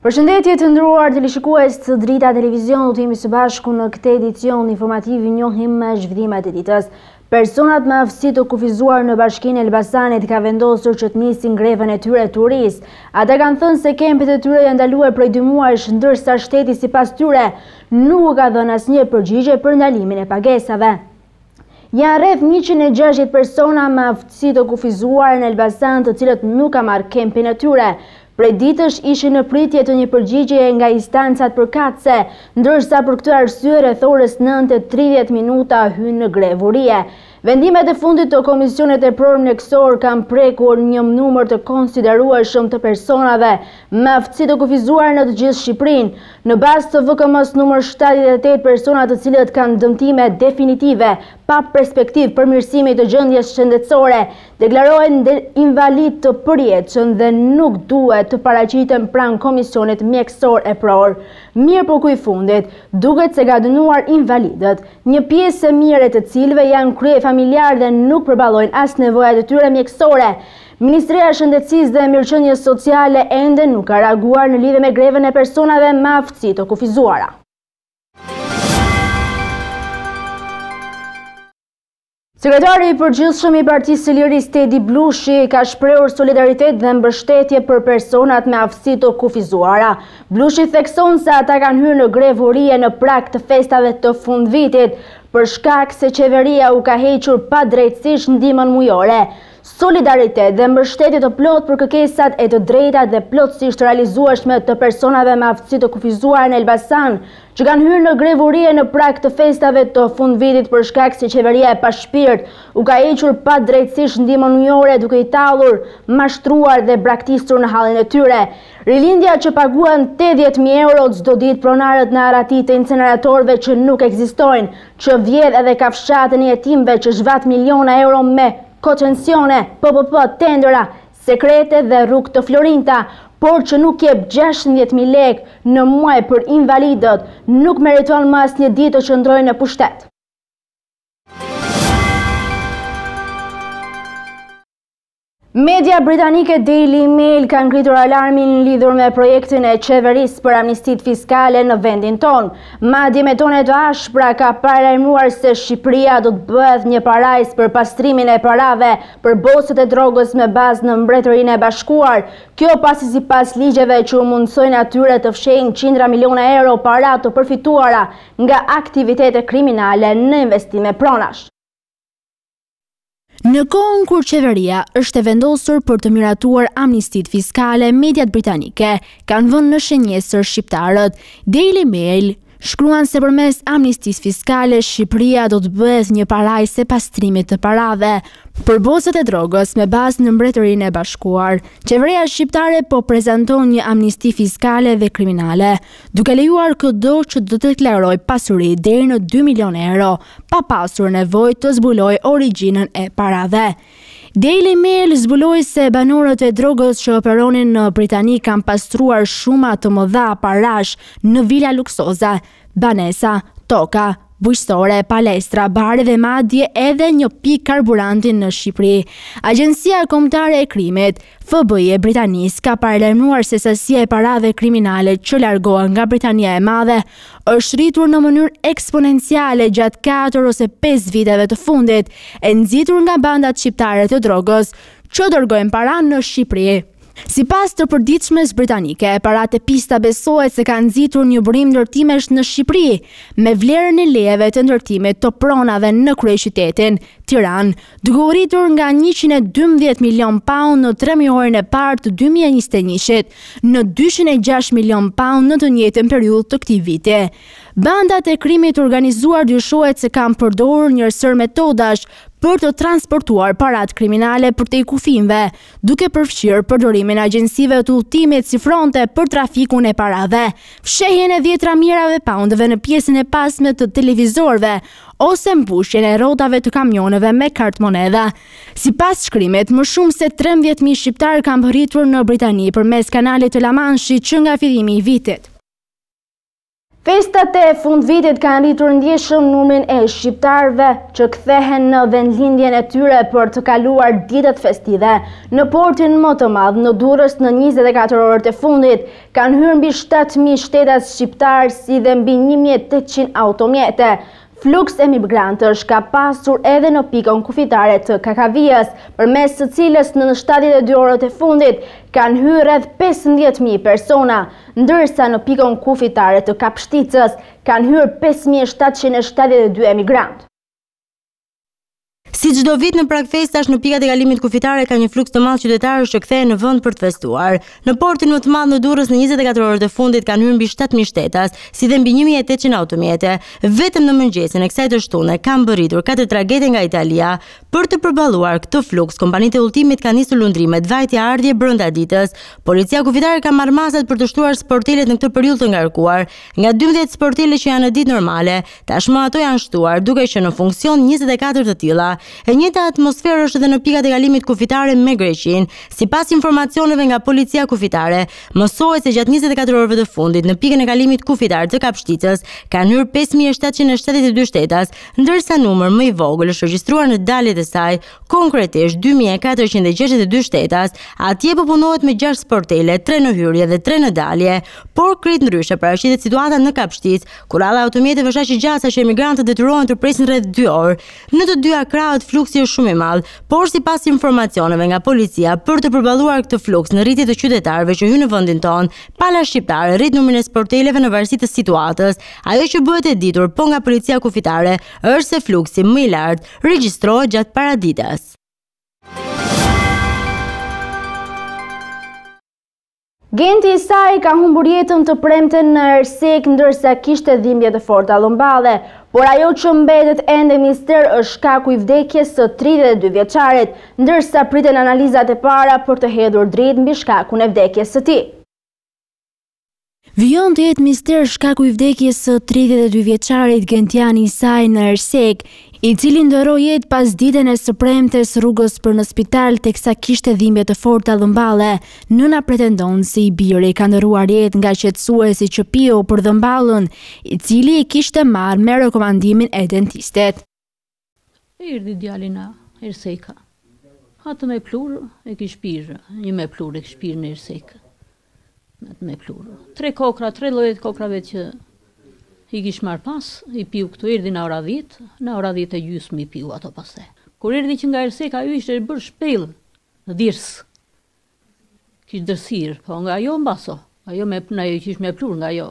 Përshëndetje të nderuar teleshikues të Drita Televizion jemi së bashku në këtë edicion informativ njihemi me zhvillimet e ditës. Personat me aftësi të kufizuar në bashkinë e Elbasanit kanë vendosur që të nisin grevën e tyre të urisë. Ata kanë thënë se kempet e tyre janë ndaluar prej dy muajsh ndërsa shteti sipas tyre nuk u ka dhënë asnjë përgjigje për ndalimin e pagesave. Janë rreth njëqind e gjashtëdhjetë persona me aftësi të kufizuara në Elbasan të cilët nuk kanë marrë kempin e tyre. Prej ditësh ishin në pritje të një përgjigjeje nga instancat përkatëse, ndërsa për këtë arsye rreth orës nëntë e tridhjetë minuta hynë në grevë urie. Vendimet e fundit të Komisionit Epror Mjekësor kanë prekur një numër të konsiderueshëm të personave me aftësi të kufizuar në të gjithë Shqipërinë. Në bazë të VKM-së numër shtatëdhjetë e tetë personat të cilët kanë dëmtime definitive pa perspektivë përmirësimi të gjendjes shëndetësore Deklarohen invalidë të përjetshëm dhe nuk duhet të paraqiten pranë komisionit mjekësor epror. Mirëpo ky i fundit, duket se ka dënuar invalidët, një pjesë e mirë e të cilëve janë kryefamiljarë dhe nuk përballojnë as nevojat e tyre mjekësore. Ministria e Shëndetësisë dhe Mirëqenies Sociale ende nuk ka reaguar në lidhje me grevën e personave me aftësi të kufizuara. Sekretari i Përgjithshëm i Partisë së Lirisë Tedi Blushi ka shprehur solidaritet dhe mbështetje për personat me aftësi të kufizuara. Blushi thekson se ata kanë hyrë në grevë urie në prag të festave të fundvitit, për shkak se qeveria u ka hequr padrejtësisht ndihmën mujore. Solidaritet dhe mbështetje të plotë për kërkesat e drejta dhe plotësisht të realizueshme të personave me aftësi të kufizuara në Elbasan, që kanë hyrë në grevë urie në prag të festave të fundvitit për shkak se qeveria e pashpirt u ka hequr padrejtësisht ndihmën mujore duke i tallur, mashtruar dhe braktisur në hallin e tyre. Rilindja që paguan tetëdhjetë mijë euro çdo ditë pronarët në arrati të inceneratorëve që nuk ekzistojnë, që vjedh edhe kafshatën e jetimëve që zhvat miliona euro me koncesione, PPP, tenderë sekrete dhe rrugë të florinjta, por që nuk jep gjashtëmbëdhjetë mijë lekë në muaj për invalidët, nuk meriton më asnjë ditë të qëndrojë në pushtet. Media britanike Daily Mail ka ngritur alarmin lidhur me projektin e qeverisë për amnistitë fiskale në vendin tonë. Madje me tone të ashpra ka paralajmëruar se Shqipëria do të bëhet një parajsë për pastrimin e parave për bosët e drogës me bazë në Mbretërinë e Bashkuar. Kjo pasi sipas ligjeve që u mundësojnë atyre të fshehin qindra miliona euro para të përfituara nga aktivitete kriminale në investime pronash. Në kohën kur qeveria është e vendosur për të miratuar amnistitë fiskale, mediat britanike kanë vënë në shënjestër shqiptarët. Daily Mail shkruan se përmes amnistisë fiskale Shqipëria do të bëhet një parajsë e pastrimit të parave për bosët e drogës me bazë në Mbretërinë e Bashkuar. Qeveria shqiptare po prezanton një amnisti fiskale dhe kriminale, duke lejuar këdo që do të deklarojë pasuri deri në dy milionë euro pa pasur nevojë të zbulojë origjinën e parave. Daily Mail zbuloi se banorët e drogës që operonin në Britani kanë pastruar shuma të mëdha parash në vila luksoze, banesa, toka bujqësore, palestra, bare dhe madje edhe një pikë karburanti në Shqipëri. Agjencia Kombëtare e Krimit, FBI e Britanisë ka paralajmëruar se sasia e parave kriminale që largohen nga Britania e Madhe është rritur në mënyrë eksponenciale gjatë 4 ose 5 viteve të fundit, e nxitur nga bandat shqiptare të drogës që dërgojnë para në Shqipëri. Sipas të përditshmes britanike, paratë e pista besohet se kanë nxitur një burim ndërtimesh në Shqipëri, me vlerën e lejeve të ndërtimit të pronave në kryeqytetin, Tiranë, Duke u rritur nga njëqind e dymbëdhjetë milionë paund në tremujorin e parë të dy mijë e njëzet e njëshit, në dyqind e gjashtë milionë paund në të njëjtën periudhë të këtij viti. Bandat e krimit të organizuar dyshohet se kanë përdorur një sërë metodash për të transportuar paratë kriminale përtej kufijve, duke përfshirë përdorimin e agjencive të udhëtimit si fronte për trafikun e parave, fshehjen e dhjetëra mijërave paundëve në pjesën e pasme të televizorëve, ose mbushjen e rrotave të kamionëve me kartëmonedha. Sipas shkrimit, më shumë se trembëdhjetë mijë shqiptarë kanë mbërritur në Britani përmes Kanalit të La Manshit që nga fillimi i vitit. Festat e fundvitit kanë rritur ndjeshëm numrin e shqiptarëve që kthehen në vendlindjen e tyre për të kaluar ditët festive. Në portin më të madh, në Durrës në njëzet e katër orët e fundit, Kanë hyrë mbi shtatë mijë shtetas shqiptarë si dhe mbi një mijë e tetëqind automjete. Fluks emigrantësh ka pasur edhe në pikën kufitare të Kakavijës, përmes së cilës në në shtatëdhjetë e dy orët e fundit kanë hyrë rreth pesëmbëdhjetë mijë persona, ndërsa në pikën kufitare të Kapshticës kanë hyrë pesë mijë e shtatëqind e shtatëdhjetë e dy emigrantë. Si çdo vit në prag festash, në pikat e kalimit kufitare ka një fluks të madh qytetarësh që kthehen në vend për të festuar. Në portin më të madh në Durrës në njëzet e katër orët e fundit kanë hyrë mbi shtatë mijë shtetas, si dhe mbi një mijë e tetëqind automjete. Vetëm në mëngjesin e kësaj të shtune kanë mbërritur katër tragete nga Italia. Për të përballuar këtë fluks, kompanitë e udhëtimit kanë nisur lundrimet vajtje-ardhje brenda ditës. Policia kufitare ka marrë masat për të shtuar sportelet në këtë periudhë të ngarkuar. Nga dymbëdhjetë sportele që janë në ditë normale, Tashmë ato janë shtuar, duke qenë në funksion njëzet e katër të tilla. E njëjta atmosferë është edhe në pikat e kalimit kufitare me Greqinë. Sipas informacioneve nga Policia Kufitare, mësohet se gjatë njëzet e katër orëve të fundit në pikën e kalimit kufitar të Kapshticës kanë hyrë pesë mijë e shtatëqind e shtatëdhjetë e dy shtetas, ndërsa numër më i vogël është regjistruar në daljet e saj, konkretisht dy mijë e katërqind e gjashtëdhjetë e dy shtetas. Atje po punohet me gjashtë sportele, tre në hyrje dhe tre në dalje, por krejt ndryshe paraqitet situata në Kapshticë, Ku radha e automjeteve është aq e gjatë sa që emigrantët detyrohen të presin rreth dy orë. Në të dyja krahët fluksi është shumë i madh, por sipas informacioneve nga policia, për të përballuar këtë fluks në rritje të qytetarëve që hyjnë në vendin tonë, pala shqiptare rrit numrin e sporteleve në varësi të situatës. Ajo që bëhet e ditur po nga policia kufitare është se fluksi më i lartë regjistrohet gjatë paradites. Genti Isaj ka humbur jetën të premten në Ersekë ndërsa kishte dhimbje të forta dhëmballe, por ajo që mbetet ende mister është shkaku i vdekjes së tridhjetë e dy vjeçarit, ndërsa priten analizat e para për të hedhur dritë mbi shkakun e vdekjes së tij. Vijon të jetë mister shkaku i vdekjes së tridhjetë e dy vjeçarit Gentian Isaj në Ersekë, i cili ndërroi jetë pasditen e së premtes rrugës për në spital teksa kishte dhimbje të forta dhomballe. Nëna pretendon se i biri ka ndërruar jetë nga qetësuesit që piu për dhëmballën, i cili i kishte marrë me rekomandimin e dentistit. E erdhi djali nga Erseka. Atë me plurë e kish pirë, një me plurë e kish pirë në Ersekë. Atë me plurë. Tre kokra, tre llojet kokrave që i kish marrë pas, i piu këtu, erdhi në ora 10, në ora 10 e gjysmë i piu ato pastaj. Kur erdhi që nga Erseka, ai ishte bërë shpelë, dhirsë, Kish dërsirë, po nga ajo mbase, ajo me pna ajo kish me plur nga ajo.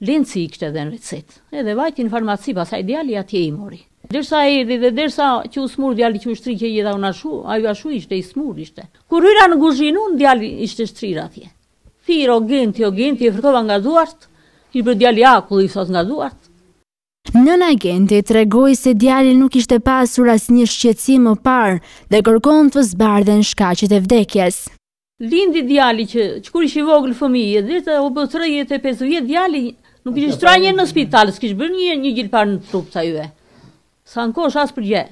Lenci i kishte dhënë recetë. Edhe vajti në farmaci, pastaj djali atje i mori. Derisa erdhi dhe derisa që u smur djali që u shtri që gjitha unë ashu, ai ashu ishte i smur ishte. Kur hyra në kuzhinë unë djali ishte shtrirë atje. Thirr o Genti, o Genti e fërkova nga duart, ish bër djali akull i ftohtë nga duart. Nëna e Gentit tregoi se djali nuk kishte pasur asnjë shqetësim më parë dhe kërkon të zbardhen shkaqet e vdekjes. Lindi djali që kur ish i vogël fëmijë e deri bëri tridhjetë e pesë vjet djali nuk ishte shtruar një në spital, s'kish bërë një gjilpërë në trup ca yje. S'kanë kosh as për gje.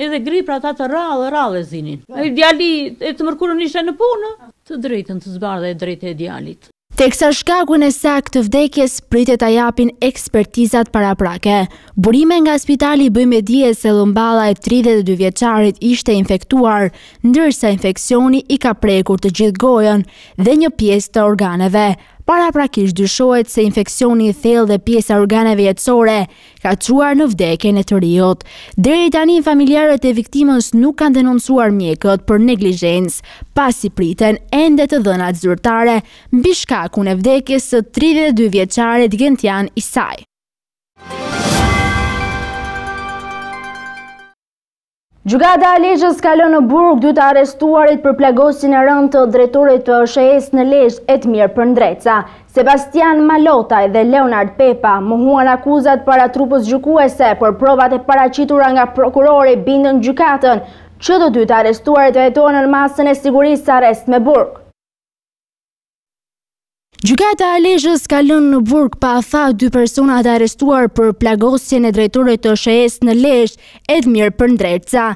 Edhe gripa ata të rrallë rrallë e zinin. Ai djali e të mërkurën ishte në punë. Të drejtën të zbardhet e drejta e djalit. Teksa shkakun e saktë të vdekjes pritet ta japin ekspertizat paraprake, burime nga spitali bëjnë me dije se dhëmballa e tridhjetë e dy vjeçarit ishte infektuar, ndërsa infeksioni i ka prekur të gjithë gojën dhe një pjesë të organeve. Paraprakisht dyshohet se infeksioni i thellë te pjesa e organeve jetësore ka çuar në vdekjen e të riut. Deri tani familjarët e viktimës nuk kanë denoncuar mjekët për neglizhencë, pasi priten ende të dhënat zyrtare mbi shkakun e vdekjes së 32 vjeçarit Gentian Isaj. Gjykata e Lezhës ka lënë në burg dy të arrestuarit për plagosjen e rëndë të drejtorit të SHE-së në Lezhë, Edmir Prendreca. Sebastian Malotaj dhe Leonard Pepa mohuan akuzat para trupës gjykuese, por provat e paraqitura nga prokurori bindën gjykatën që të dy të arrestuarit të hetohen nën masën e sigurisë arrest me burg. Gjykata e Lezhës ka lënë në burg pa afat dy persona të arrestuar për plagosjen e drejtorit të SHE-së në Lezhë, Edmir Prendreca.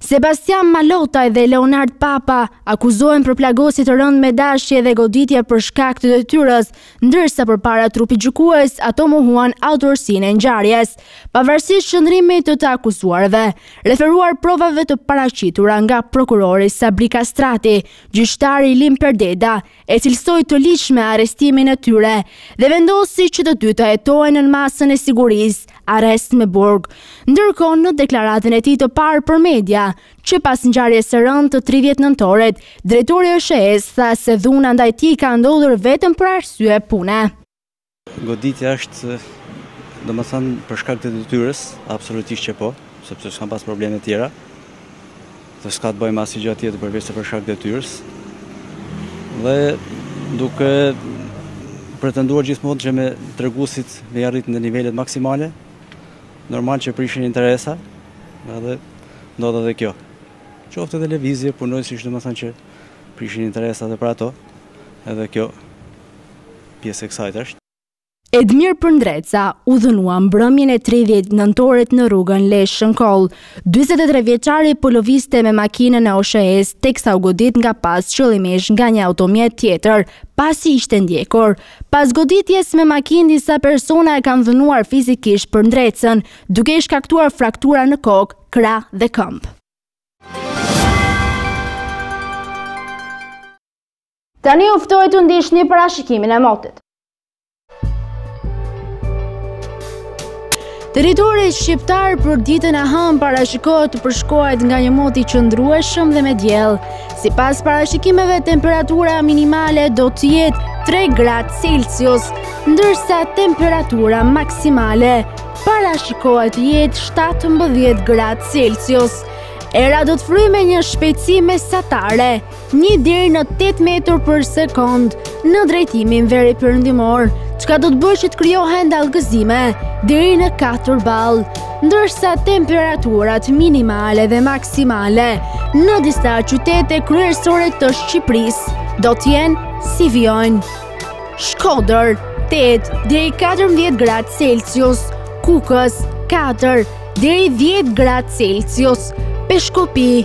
Sebastian Malotaj dhe Leonard Pepa akuzohen për plagosje të rëndë me dashje dhe goditje për shkak të detyrës, ndërsa përpara trupit gjykues ato mohuan autorësinë e ngjarjes, pavarësisht qëndrimit të të akuzuarve. Referuar provave të paraqitura nga prokurori Sabri Kastrati, Gjyqtari Lim Perdeda e cilësoi të ligjshme arrestimin e tyre dhe vendosi që të dy të hetohen nën masën e sigurisë, arrest me burg. Ndërkohë, në deklaratën e tij të parë për media, që pas ngjarjes së rëndë të 30 nëntorit, drejtori i SHE-së tha se dhuna ndaj tij ka ndodhur vetëm për arsye pune. Goditja është, do më thënë, për shkak të detyrës, absolutisht që po, sepse s'kam pas probleme tjera, dhe s'ka të bëjë me asnjë gjë tjetër përveçse për shkak të detyrës, dhe duke pretenduar gjithmonë që me treguesit me i arrit në nivelet maksimale, normal që prishen interesa, dhe ndodh dhe kjo. Qoftë dhe lëvizje punonjësish do më thënë që prishen interesa dhe për ato, edhe kjo pjesë e kësajt është. Edmir Përndreca u dhunua mbrëmjen e tridhjetë nëntorit në rrugën Lezhë-Shënkoll. Dyzet e tre-vjeçari po lëvizte me makinën e OSHE-së teksa u godit nga pas qëllimisht nga një automjet tjetër pasi ishte ndjekur. Pas goditjes me makinë disa persona e kanë dhunuar fizikisht Përndrecën, duke i shkaktuar fraktura në kokë, krah dhe këmbë. Tani ju ftoj të ndiqni parashikimin e motit. Territori shqiptar për ditën e hënë parashikohet të përshkohet nga një mot i qëndrueshëm dhe me diell. Sipas parashikimeve, temperatura minimale do të jetë 3 gradë Celsius, ndërsa temperatura maksimale parashikohet të jetë 17 gradë Celsius. Era do të fryjë me një shpejtësi mesatare, një deri në 8 metra për sekondë në drejtimin veriperëndimor, çka do të bëjë që të krijohen dallgëzime deri në 4 ballë, ndërsa temperaturat minimale dhe maksimale në disa qytete kryesore të Shqipërisë do të jenë si vijojnë. Shkodër, 8 deri 14 gradë Celsius, Kukës, 4 deri 10 gradë Celsius, Peshkopi,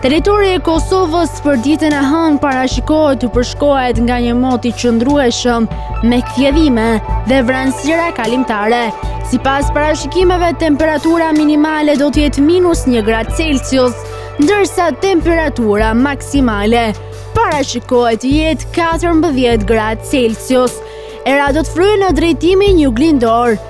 Territori i Kosovës për ditën e hënë parashikohet të përshkohet nga një mot i qëndrueshëm me kthjellime dhe vranësira kalimtare. Sipas parashikimeve, temperatura minimale do të jetë minus një gradë Celsius, ndërsa temperatura maksimale parashikohet të jetë 14 gradë Celsius. Era do të fryjë në drejtimin juglindor,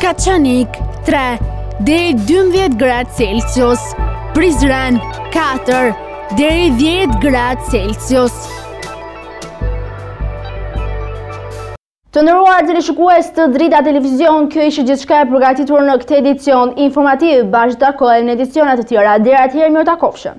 Kaçanik 3 deri 12 gradë Celsius, Prizren 4 deri 10 gradë Celsius. Të nderuar teleshikues të Drita Televizion, kjo ishte gjithçka e përgatitur në këtë edicion informativ, bashkë takohemi në edicione të tjera, deri atëherë mirë u takofshim.